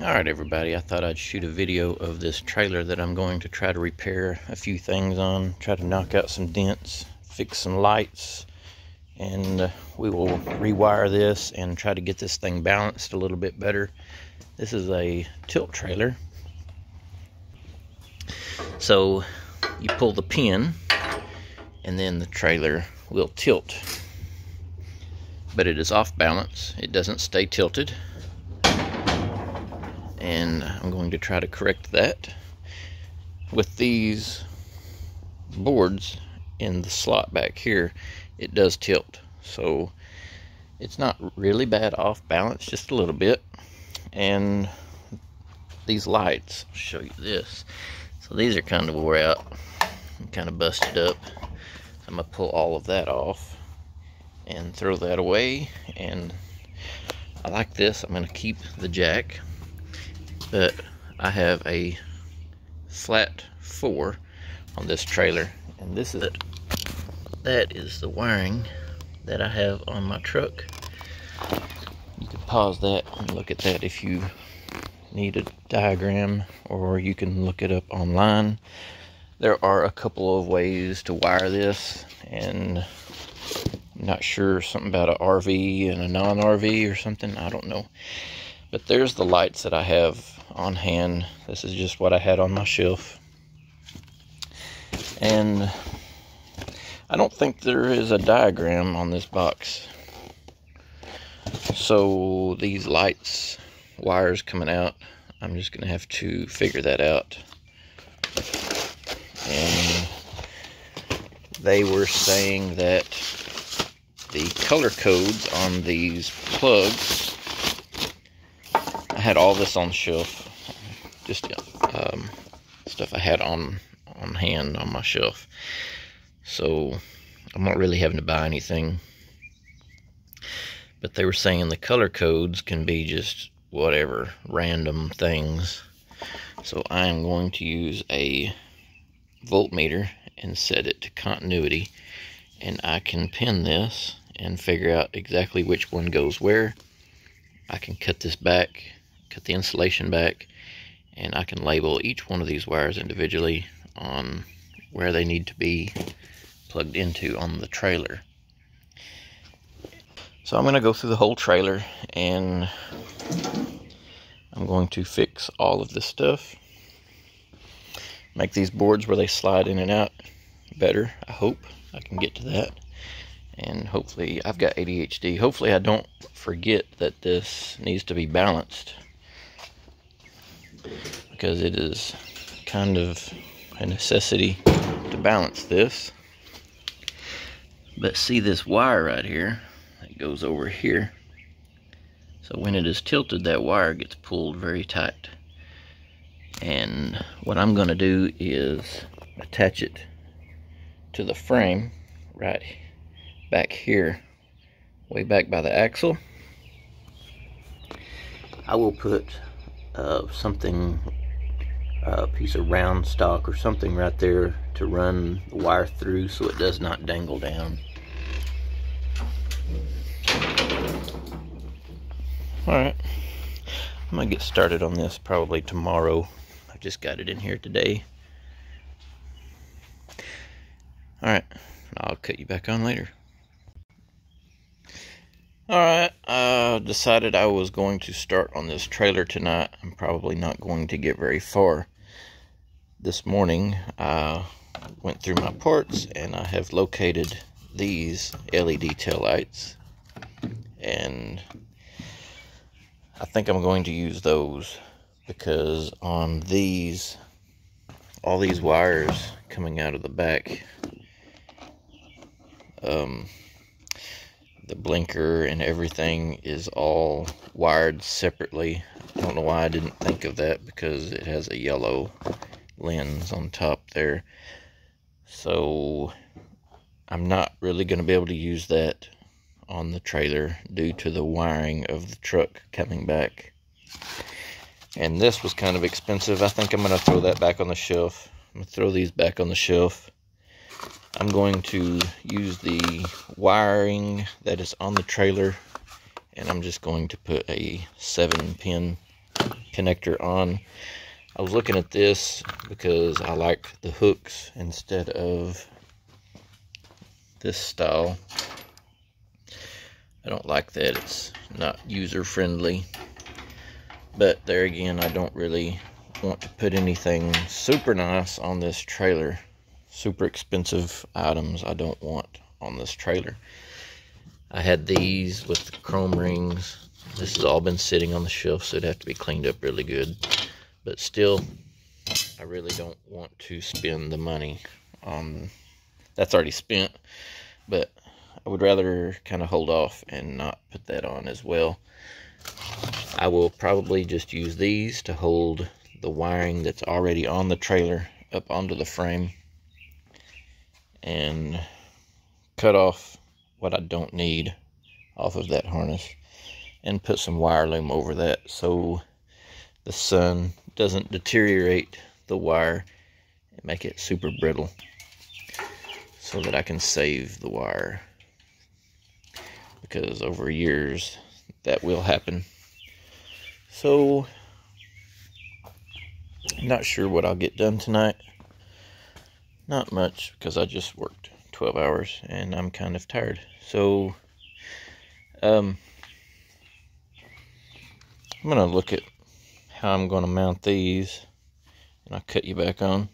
Alright everybody, I thought I'd shoot a video of this trailer that I'm going to try to repair a few things on, try to knock out some dents, fix some lights, and uh, we will rewire this and try to get this thing balanced a little bit better. This is a tilt trailer. So you pull the pin and then the trailer will tilt. But it is off balance, it doesn't stay tilted and I'm going to try to correct that with these boards in the slot back here. It does tilt so it's not really bad off balance just a little bit. And these lights I'll show you this. So these are kind of wore out kind of busted up. I'm gonna pull all of that off and throw that away. And I like this. I'm gonna keep the jack but I have a flat four on this trailer. And this is it that is the wiring that I have on my truck. You can pause that and look at that if you need a diagram or you can look it up online. There are a couple of ways to wire this and I'm not sure something about a RV and a non-RV or something I don't know. But there's the lights that I have on hand. This is just what I had on my shelf. And I don't think there is a diagram on this box. So these lights, wires coming out, I'm just going to have to figure that out. And they were saying that the color codes on these plugs I had all this on the shelf just um, stuff I had on on hand on my shelf. So I'm not really having to buy anything. But they were saying the color codes can be just whatever, random things. So I am going to use a voltmeter and set it to continuity. And I can pin this and figure out exactly which one goes where. I can cut this back, the insulation back, and I can label each one of these wires individually on where they need to be plugged into on the trailer. So I'm going to go through the whole trailer and I'm going to fix all of this stuff. Make these boards where they slide in and out better, I hope. I can get to that. And hopefully, I've got ADHD. Hopefully I don't forget that this needs to be balanced because it is kind of a necessity to balance this. But see this wire right here that goes over here. So when it is tilted, that wire gets pulled very tight. And what I'm going to do is attach it to the frame right back here, way back by the axle. I will put uh, something, a piece of round stock or something right there to run the wire through so it does not dangle down. Alright, I'm going to get started on this probably tomorrow. I just got it in here today. Alright, I'll cut you back on later. Alright, decided I was going to start on this trailer tonight. I'm probably not going to get very far. This morning, I went through my parts and I have located these LED tail lights. And I think I'm going to use those because on these, all these wires coming out of the back, um, the blinker and everything is all wired separately. I don't know why I didn't think of that because it has a yellow lens on top there. So I'm not really going to be able to use that on the trailer due to the wiring of the truck coming back. And this was kind of expensive. I think I'm going to throw that back on the shelf. I'm going to throw these back on the shelf I'm going to use the wiring that is on the trailer and I'm just going to put a 7 pin connector on. I was looking at this because I like the hooks instead of this style. I don't like that. It's not user friendly. But there again, I don't really want to put anything super nice on this trailer. Super expensive items I don't want on this trailer. I had these with the chrome rings. This has all been sitting on the shelf, so it'd have to be cleaned up really good. But still, I really don't want to spend the money on... That's already spent, but I would rather kind of hold off and not put that on as well. I will probably just use these to hold the wiring that's already on the trailer up onto the frame and cut off what I don't need off of that harness and put some wire loom over that so the sun doesn't deteriorate the wire and make it super brittle so that I can save the wire because over years that will happen so not sure what I'll get done tonight. Not much because I just worked 12 hours and I'm kind of tired. So, um, I'm going to look at how I'm going to mount these and I'll cut you back on.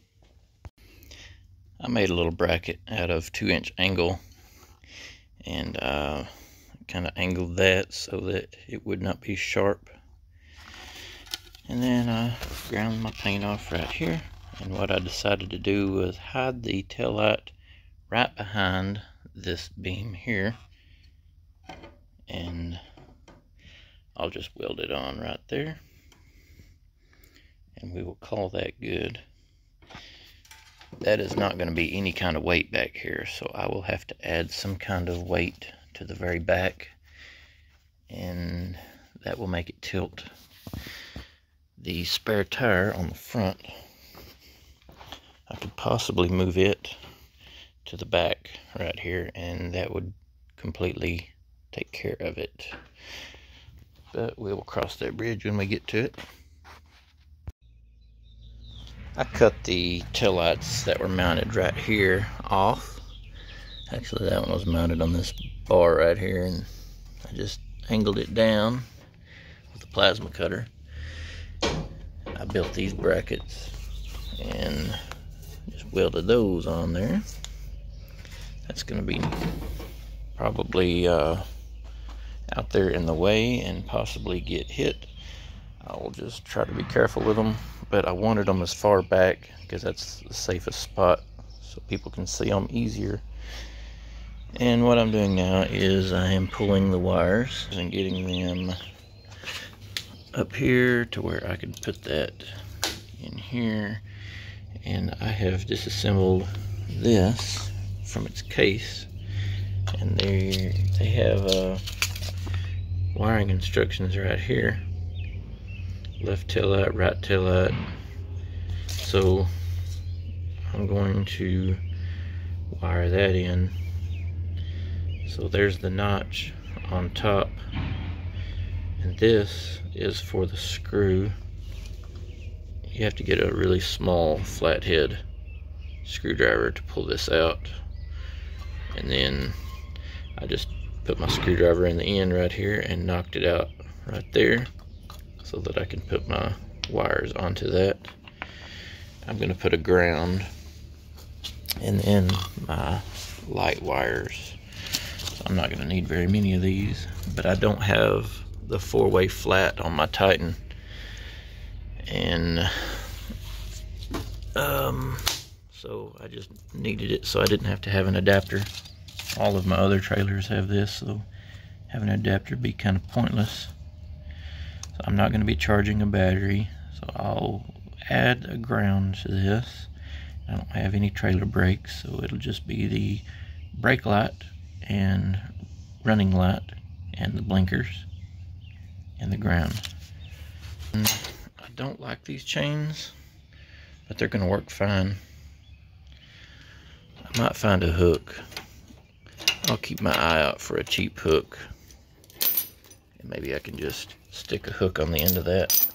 I made a little bracket out of 2 inch angle and uh, kind of angled that so that it would not be sharp and then I ground my paint off right here. And what I decided to do was hide the tail light right behind this beam here. And I'll just weld it on right there. And we will call that good. That is not going to be any kind of weight back here. So I will have to add some kind of weight to the very back. And that will make it tilt the spare tire on the front, I could possibly move it to the back right here and that would completely take care of it. But we will cross that bridge when we get to it. I cut the taillights that were mounted right here off. Actually, that one was mounted on this bar right here, and I just angled it down with a plasma cutter. I built these brackets and just welded those on there. That's going to be probably uh, out there in the way and possibly get hit. I will just try to be careful with them, but I wanted them as far back because that's the safest spot so people can see them easier. And what I'm doing now is I am pulling the wires and getting them up here to where I can put that in here and I have disassembled this from its case. And they they have uh, wiring instructions right here. Left tail light right tail light. So I'm going to wire that in. So there's the notch on top. And this is for the screw you have to get a really small flathead screwdriver to pull this out. And then I just put my screwdriver in the end right here and knocked it out right there so that I can put my wires onto that. I'm gonna put a ground and then my light wires. So I'm not gonna need very many of these but I don't have the four-way flat on my Titan um so I just needed it so I didn't have to have an adapter. All of my other trailers have this so having an adapter be kind of pointless. So I'm not going to be charging a battery so I'll add a ground to this. I don't have any trailer brakes so it'll just be the brake light and running light and the blinkers and the ground. And don't like these chains, but they're going to work fine. I might find a hook. I'll keep my eye out for a cheap hook. And maybe I can just stick a hook on the end of that.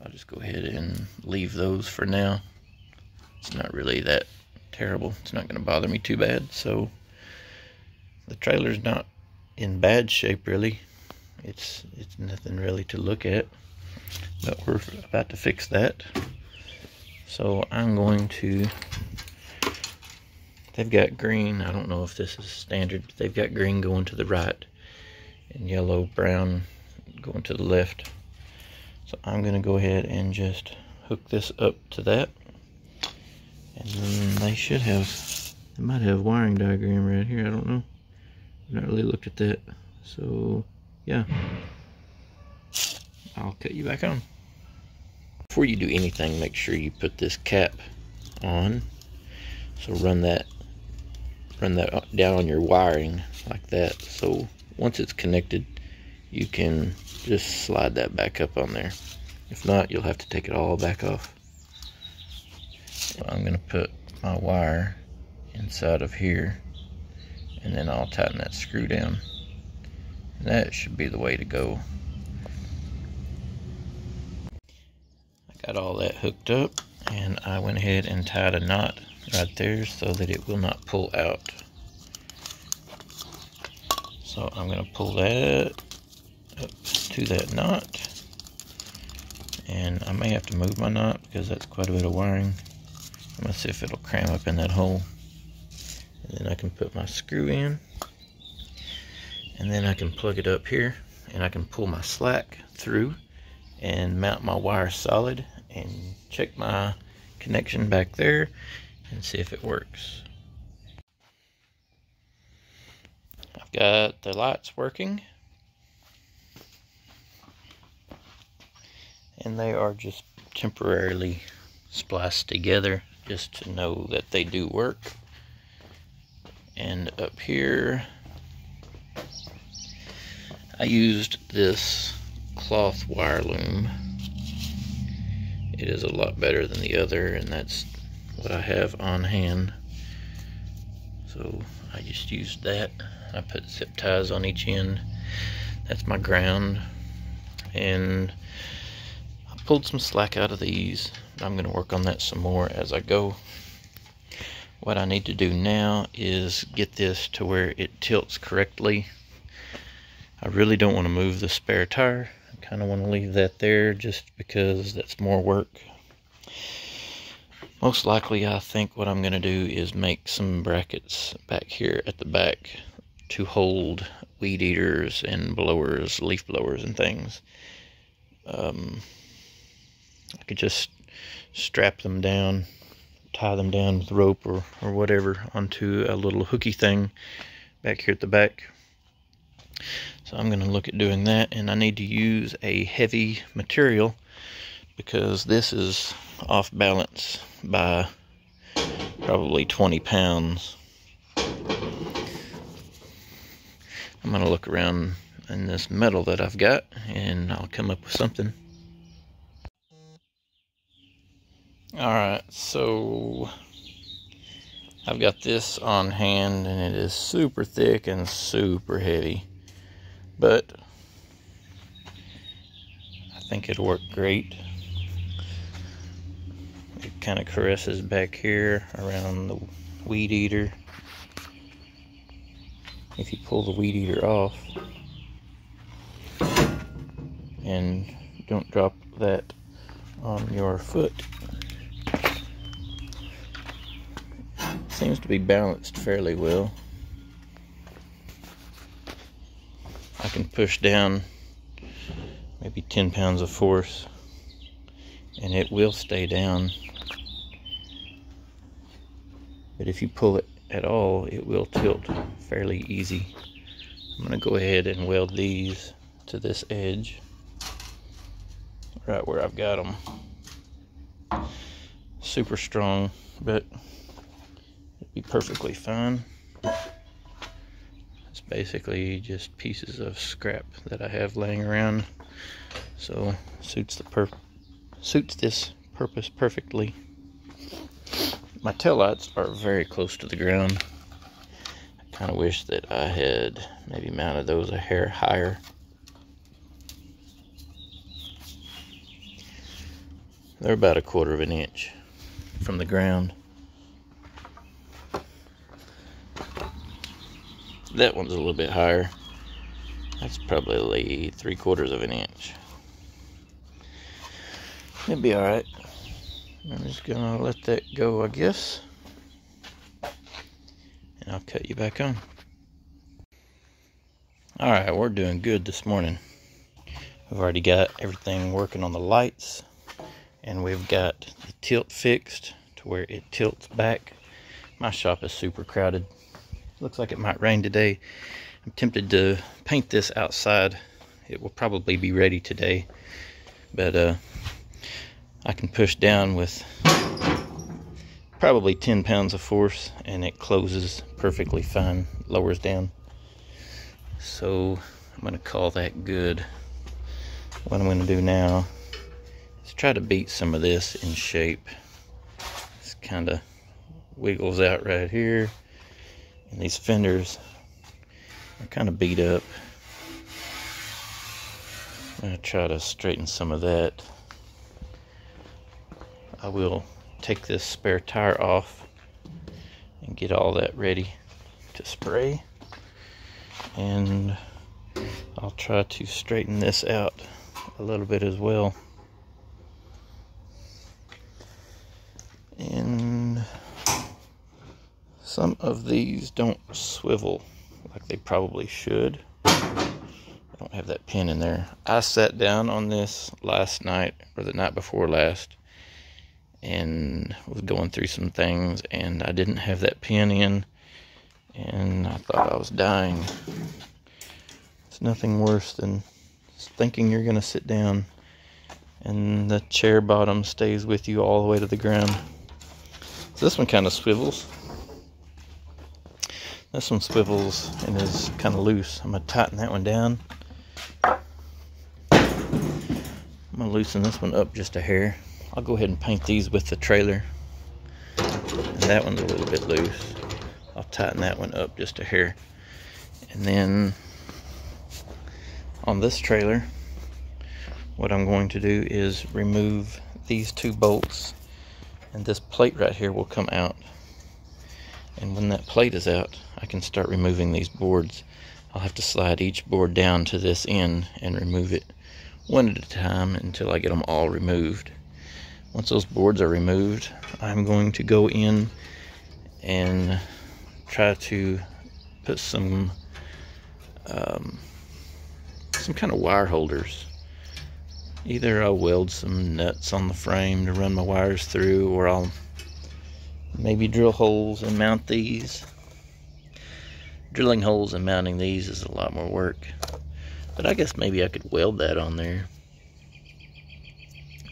I'll just go ahead and leave those for now. It's not really that terrible. It's not going to bother me too bad. So the trailer's not in bad shape really. It's it's nothing really to look at. But we're about to fix that. So I'm going to they've got green. I don't know if this is standard, but they've got green going to the right and yellow, brown going to the left. So I'm going to go ahead and just hook this up to that. And then they should have, they might have wiring diagram right here. I don't know. I've not really looked at that. So, yeah. I'll cut you back on. Before you do anything, make sure you put this cap on. So run that run that down on your wiring like that. So once it's connected, you can just slide that back up on there. If not, you'll have to take it all back off. I'm going to put my wire inside of here and then I'll tighten that screw down. And that should be the way to go. Got all that hooked up and I went ahead and tied a knot right there so that it will not pull out. So I'm going to pull that up to that knot. And I may have to move my knot because that's quite a bit of wiring. I'm going to see if it'll cram up in that hole. And then I can put my screw in. And then I can plug it up here. And I can pull my slack through and mount my wire solid and check my connection back there and see if it works. I've got the lights working. And they are just temporarily spliced together just to know that they do work. And up here, I used this cloth wire loom. It is a lot better than the other, and that's what I have on hand. So I just used that. I put zip ties on each end. That's my ground. And I pulled some slack out of these. I'm going to work on that some more as I go. What I need to do now is get this to where it tilts correctly. I really don't want to move the spare tire. Kind of want to leave that there just because that's more work. Most likely I think what I'm going to do is make some brackets back here at the back to hold weed eaters and blowers, leaf blowers and things. Um, I could just strap them down, tie them down with rope or, or whatever onto a little hooky thing back here at the back. So I'm going to look at doing that and I need to use a heavy material because this is off balance by probably 20 pounds I'm going to look around in this metal that I've got and I'll come up with something. Alright, so I've got this on hand and it is super thick and super heavy. But I think it'll work great. It kind of caresses back here around the weed eater. If you pull the weed eater off and don't drop that on your foot. Seems to be balanced fairly well I can push down maybe 10 pounds of force and it will stay down but if you pull it at all, it will tilt fairly easy. I'm going to go ahead and weld these to this edge right where I've got them. Super strong, but it'd be perfectly fine. Basically just pieces of scrap that I have laying around. So suits the per suits this purpose perfectly. My tail lights are very close to the ground. I kind of wish that I had maybe mounted those a hair higher. They're about a quarter of an inch from the ground. That one's a little bit higher. That's probably three quarters of an inch. It'll be alright. I'm just gonna let that go, I guess. And I'll cut you back on. Alright, we're doing good this morning. We've already got everything working on the lights. And we've got the tilt fixed to where it tilts back. My shop is super crowded. Looks like it might rain today. I'm tempted to paint this outside. It will probably be ready today. But uh, I can push down with probably 10 pounds of force and it closes perfectly fine, lowers down. So I'm going to call that good. What I'm going to do now is try to beat some of this in shape. This kind of wiggles out right here. And these fenders are kind of beat up. I'm going to try to straighten some of that. I will take this spare tire off and get all that ready to spray and I'll try to straighten this out a little bit as well and some of these don't swivel like they probably should I don't have that pin in there I sat down on this last night or the night before last and was going through some things and I didn't have that pin in and I thought I was dying. It's nothing worse than thinking you're going to sit down and the chair bottom stays with you all the way to the ground. So this one kind of swivels. This one swivels and is kind of loose. I'm going to tighten that one down. I'm going to loosen this one up just a hair. I'll go ahead and paint these with the trailer. And that one's a little bit loose. I'll tighten that one up just a hair. And then on this trailer, what I'm going to do is remove these two bolts and this plate right here will come out. And when that plate is out, I can start removing these boards. I'll have to slide each board down to this end and remove it one at a time until I get them all removed. Once those boards are removed, I'm going to go in and try to put some um, some kind of wire holders. Either I'll weld some nuts on the frame to run my wires through, or I'll maybe drill holes and mount these. Drilling holes and mounting these is a lot more work. But I guess maybe I could weld that on there.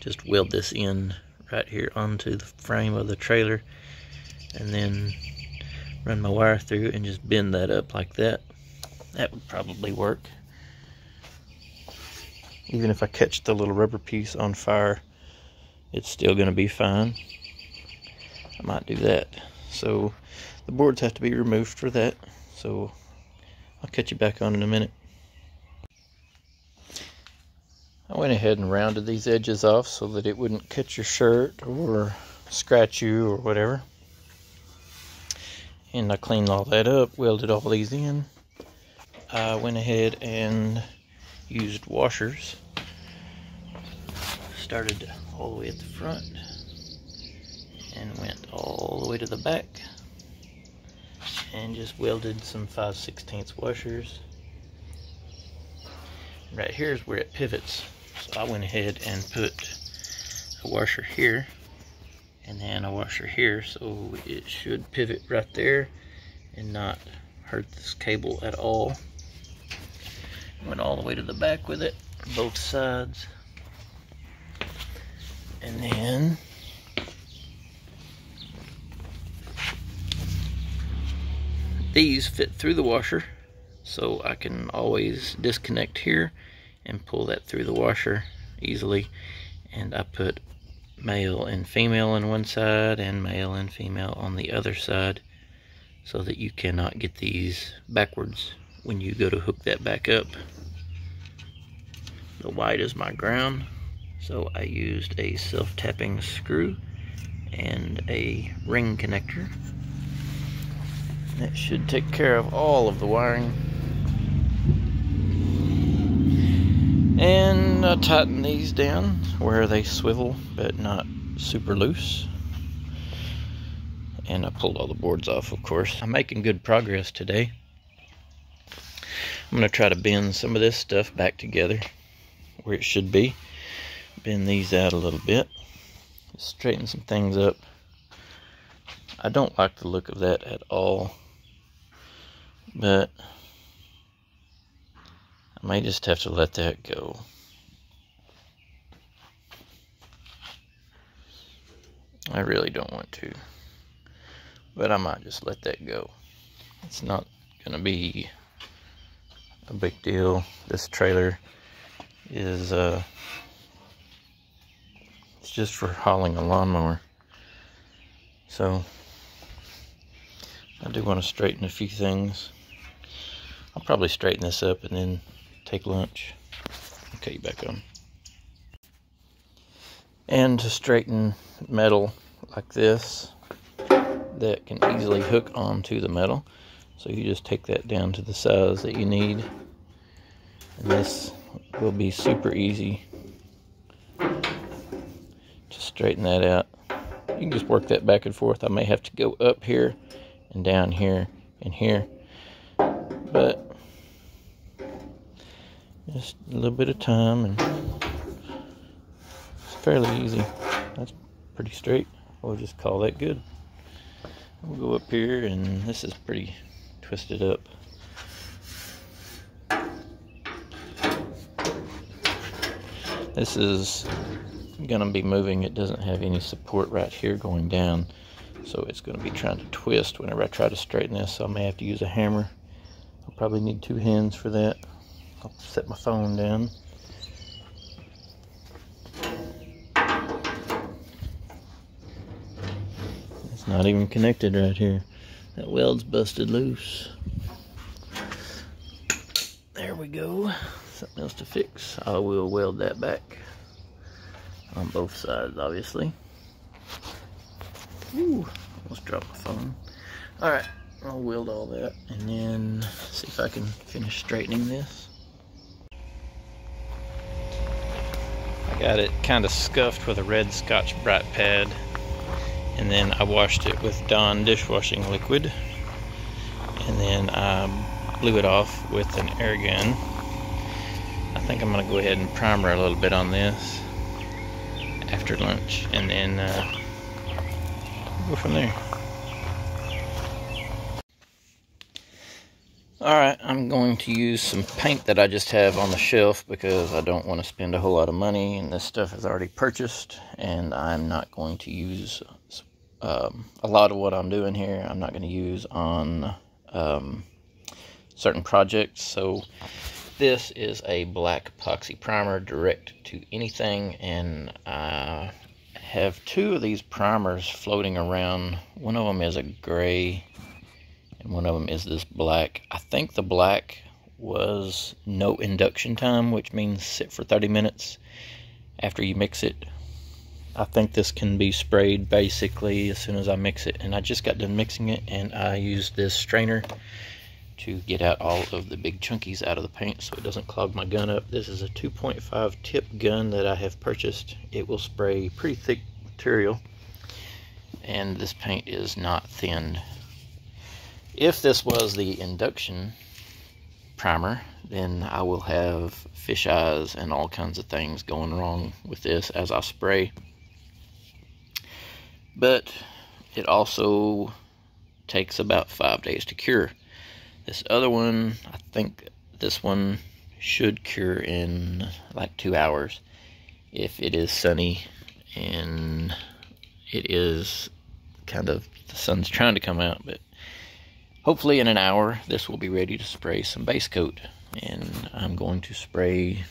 Just weld this in right here onto the frame of the trailer and then run my wire through and just bend that up like that. That would probably work. Even if I catch the little rubber piece on fire it's still going to be fine. I might do that. So the boards have to be removed for that so I'll catch you back on in a minute I went ahead and rounded these edges off so that it wouldn't cut your shirt or scratch you or whatever. And I cleaned all that up, welded all these in. I went ahead and used washers. Started all the way at the front and went all the way to the back and just welded some 5 16 washers. Right here is where it pivots so I went ahead and put a washer here and then a washer here so it should pivot right there and not hurt this cable at all. Went all the way to the back with it, both sides. And then these fit through the washer so I can always disconnect here and pull that through the washer easily. And I put male and female on one side and male and female on the other side so that you cannot get these backwards when you go to hook that back up. The white is my ground So I used a self-tapping screw and a ring connector. That should take care of all of the wiring. And I tighten these down where they swivel, but not super loose. And I pulled all the boards off, of course. I'm making good progress today. I'm going to try to bend some of this stuff back together where it should be. Bend these out a little bit. Straighten some things up. I don't like the look of that at all. But I may just have to let that go. I really don't want to. But I might just let that go. It's not going to be a big deal. This trailer is, uh, it's just for hauling a lawnmower. So, I do want to straighten a few things. I'll probably straighten this up and then take lunch. Okay, back on. And to straighten metal like this that can easily hook onto the metal. So you just take that down to the size that you need. And this will be super easy to straighten that out. You can just work that back and forth. I may have to go up here and down here and here. But just a little bit of time and it's fairly easy. That's pretty straight. We'll just call that good. We'll go up here and this is pretty twisted up. This is gonna be moving. It doesn't have any support right here going down. So it's gonna be trying to twist whenever I try to straighten this. So I may have to use a hammer. I'll probably need two hands for that. I'll set my phone down. It's not even connected right here. That weld's busted loose. There we go. Something else to fix. I will weld that back on both sides, obviously. Ooh, almost dropped my phone. All right, I'll weld all that and then see if I can finish straightening this. Got it kind of scuffed with a red Scotch-Brite pad and then I washed it with Dawn dishwashing liquid and then I blew it off with an air gun. I think I'm gonna go ahead and primer a little bit on this after lunch and then uh, go from there. Alright, I'm going to use some paint that I just have on the shelf because I don't want to spend a whole lot of money and this stuff is already purchased and I'm not going to use um, a lot of what I'm doing here. I'm not going to use on um, certain projects. So this is a black epoxy primer direct to anything and I have two of these primers floating around. One of them is a gray and one of them is this black I think the black was no induction time which means sit for 30 minutes after you mix it I think this can be sprayed basically as soon as I mix it and I just got done mixing it and I used this strainer to get out all of the big chunkies out of the paint so it doesn't clog my gun up. This is a 2.5 tip gun that I have purchased. It will spray pretty thick material and this paint is not thinned. If this was the induction primer then I will have fish eyes and all kinds of things going wrong with this as I spray. But it also takes about five days to cure. This other one, I think this one should cure in like two hours if it is sunny and it is kind of the sun's trying to come out but hopefully in an hour this will be ready to spray some base coat and I'm going to spray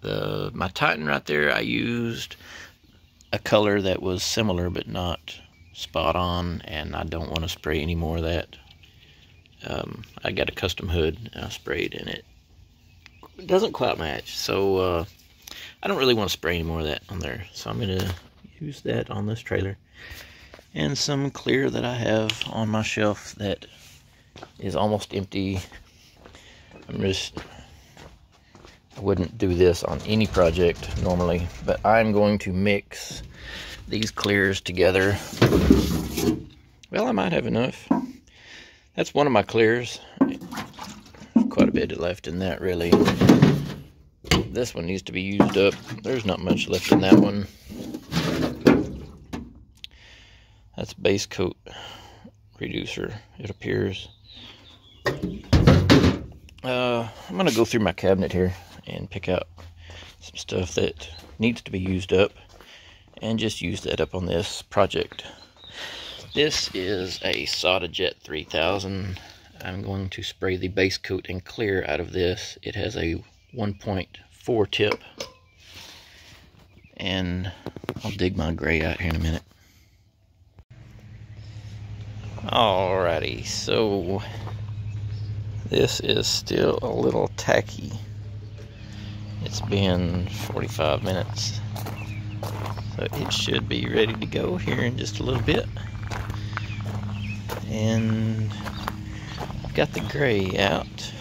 the my Titan right there I used a color that was similar but not spot on and I don't want to spray any more of that um, I got a custom hood I sprayed and it doesn't quite match so uh, I don't really want to spray any more of that on there. So I'm going to use that on this trailer. And some clear that I have on my shelf that is almost empty. I'm just, I wouldn't do this on any project normally, but I'm going to mix these clears together. Well, I might have enough. That's one of my clears. Quite a bit left in that, really. This one needs to be used up. There's not much left in that one. That's base coat reducer, it appears. Uh, I'm going to go through my cabinet here and pick out some stuff that needs to be used up and just use that up on this project. This is a Jet 3000. I'm going to spray the base coat and clear out of this. It has a 1.4 tip. And I'll dig my gray out here in a minute. Alrighty, so this is still a little tacky. It's been 45 minutes. So it should be ready to go here in just a little bit. And I've got the gray out.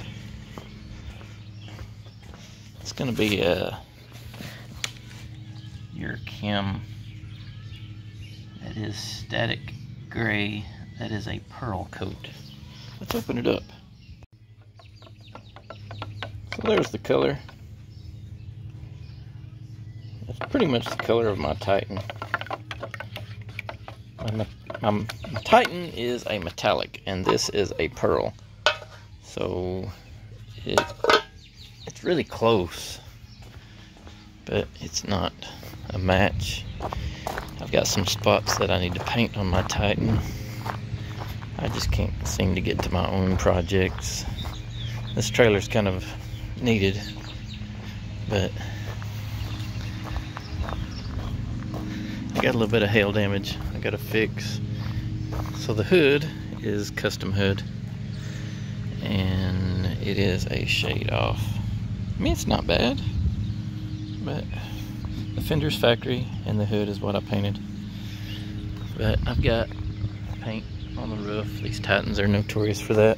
It's going to be uh, a Urchem that is static gray that is a pearl coat. Let's open it up. There's the color. That's pretty much the color of my Titan. My, my, my Titan is a metallic, and this is a pearl. So it it's really close, but it's not a match. I've got some spots that I need to paint on my Titan. I just can't seem to get to my own projects. This trailer's kind of needed, but I got a little bit of hail damage I gotta fix. So the hood is custom hood, and it is a shade off. I mean, it's not bad, but the fender's factory and the hood is what I painted. But I've got paint on the roof. These Titans are notorious for that.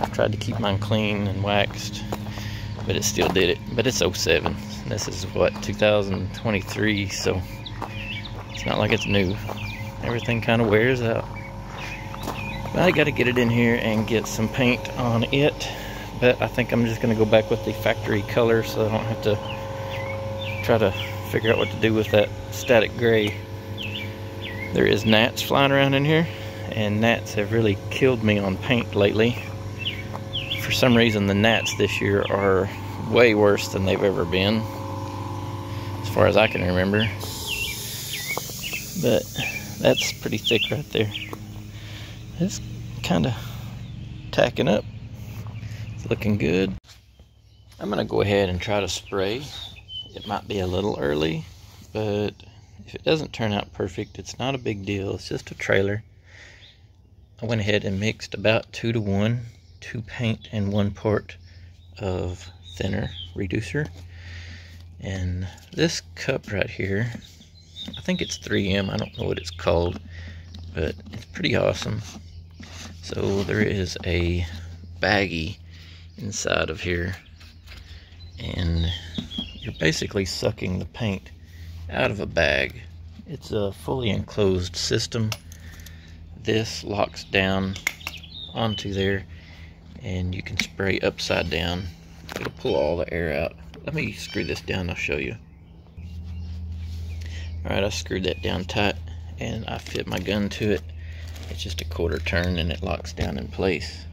I tried to keep mine clean and waxed, but it still did it. But it's 07. This is what, 2023, so it's not like it's new. Everything kind of wears out. But I got to get it in here and get some paint on it. But I think I'm just going to go back with the factory color so I don't have to try to figure out what to do with that static gray there is gnats flying around in here, and gnats have really killed me on paint lately. For some reason, the gnats this year are way worse than they've ever been, as far as I can remember. But that's pretty thick right there. It's kind of tacking up. It's looking good. I'm going to go ahead and try to spray. It might be a little early, but if it doesn't turn out perfect, it's not a big deal. It's just a trailer. I went ahead and mixed about two to one, two paint and one part of thinner reducer. And this cup right here, I think it's 3M. I don't know what it's called, but it's pretty awesome. So there is a baggie inside of here. And you're basically sucking the paint out of a bag. It's a fully enclosed system. This locks down onto there and you can spray upside down. It'll pull all the air out. Let me screw this down, I'll show you. Alright, I screwed that down tight and I fit my gun to it. It's just a quarter turn and it locks down in place.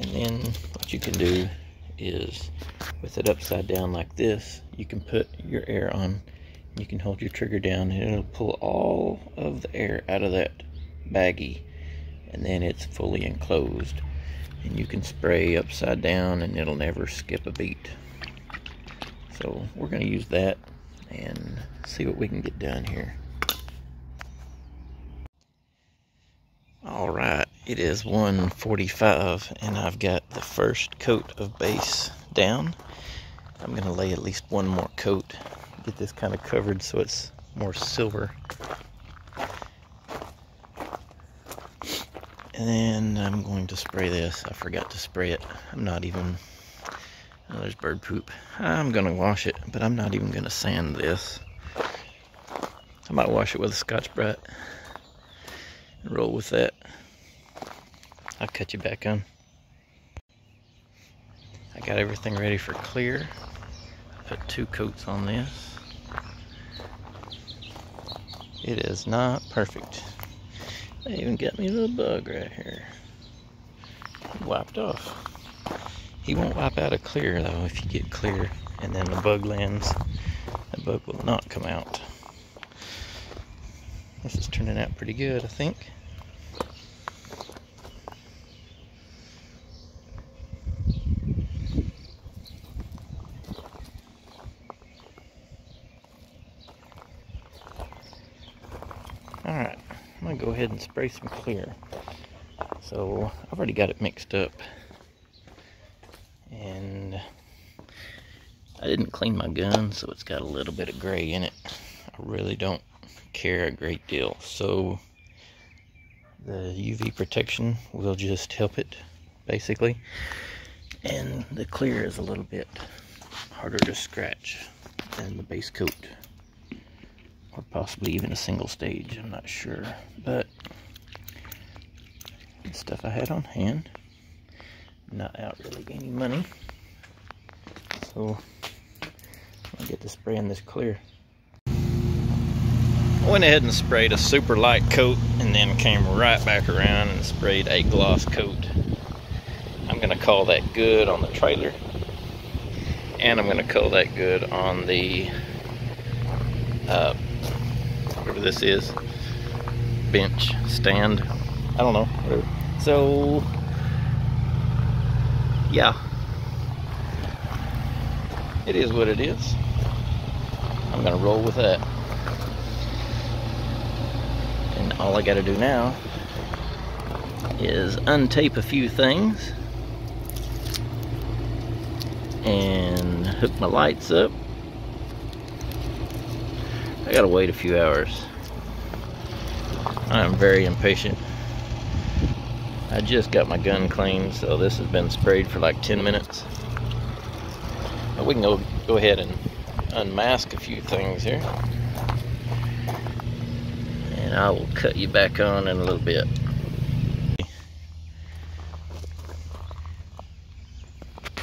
And then what you can do is with it upside down like this, you can put your air on. You can hold your trigger down and it'll pull all of the air out of that baggie and then it's fully enclosed and you can spray upside down and it'll never skip a beat. So we're going to use that and see what we can get done here. Alright, it is 145 and I've got the first coat of base down I'm gonna lay at least one more coat, get this kind of covered so it's more silver. And I'm going to spray this. I forgot to spray it. I'm not even, oh, there's bird poop. I'm gonna wash it, but I'm not even gonna sand this. I might wash it with a Scotch-Brite and roll with that. I'll cut you back on. I got everything ready for clear. I put two coats on this. It is not perfect. They even got me a little bug right here. Wiped off. He won't wipe out a clear though if you get clear and then the bug lands. The bug will not come out. This is turning out pretty good, I think. Alright, I'm going to go ahead and spray some clear. So, I've already got it mixed up. And I didn't clean my gun, so it's got a little bit of gray in it. I really don't care a great deal. So the UV protection will just help it basically. And the clear is a little bit harder to scratch than the base coat. Or possibly even a single stage, I'm not sure. But the stuff I had on hand. Not out really gaining money. So I'll get to spraying this clear. I went ahead and sprayed a super light coat and then came right back around and sprayed a gloss coat. I'm going to call that good on the trailer. And I'm going to call that good on the, uh, this is, bench, stand, I don't know. So, yeah. It is what it is. I'm to roll with that And all I got to do now is untape a few things and hook my lights up. I gotta wait a few hours. I'm very impatient. I just got my gun cleaned, so this has been sprayed for like 10 minutes. But we can go, go ahead and unmask a few things here and I will cut you back on in a little bit.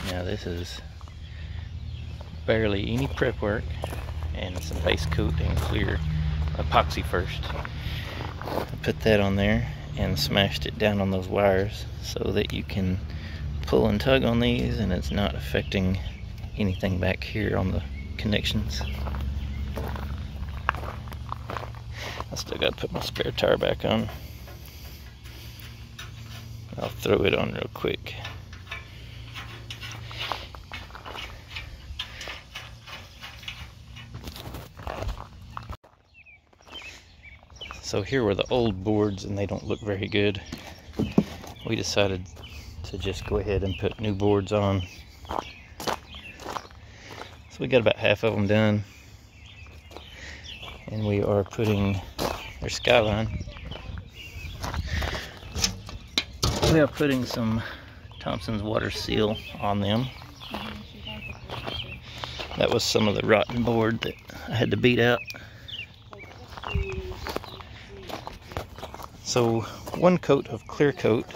Now this is barely any prep work and some base coat and clear epoxy first. I put that on there and smashed it down on those wires so that you can pull and tug on these and it's not affecting anything back here on the connections. I still got to put my spare tire back on. I'll throw it on real quick. So here were the old boards and they don't look very good. We decided to just go ahead and put new boards on. So we got about half of them done. And we are putting their skyline. We are putting some Thompson's water seal on them. That was some of the rotten board that I had to beat out. So one coat of clear coat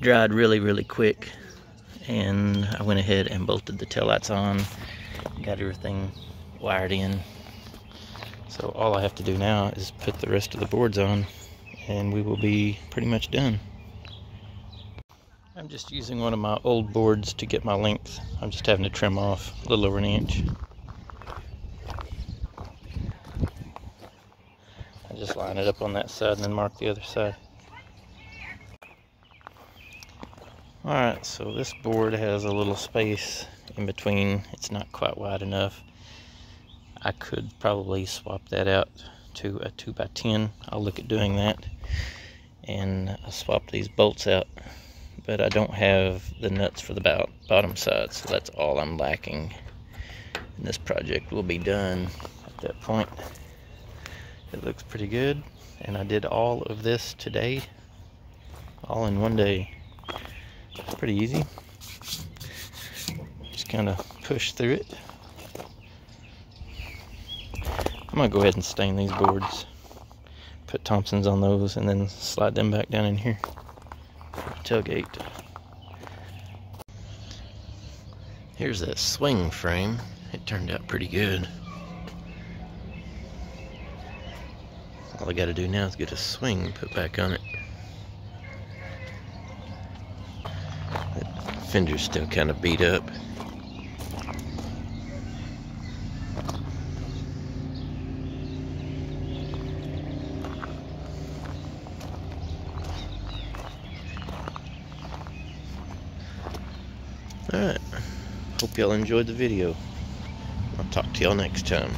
dried really, really quick. And I went ahead and bolted the taillights on, got everything wired in, so all I have to do now is put the rest of the boards on and we will be pretty much done. I'm just using one of my old boards to get my length. I'm just having to trim off a little over an inch. Just line it up on that side and then mark the other side. Alright, so this board has a little space in between. It's not quite wide enough. I could probably swap that out to a 2x10. I'll look at doing that. And I'll swap these bolts out. But I don't have the nuts for the bottom side, so that's all I'm lacking. And this project will be done at that point. It looks pretty good. And I did all of this today. All in one day. It's pretty easy. Just kind of push through it. I'm gonna go ahead and stain these boards. Put Thompson's on those and then slide them back down in here. Tailgate. Here's that swing frame. It turned out pretty good. All I gotta do now is get a swing put back on it. That fender's still kind of beat up. Alright. Hope y'all enjoyed the video. I'll talk to y'all next time.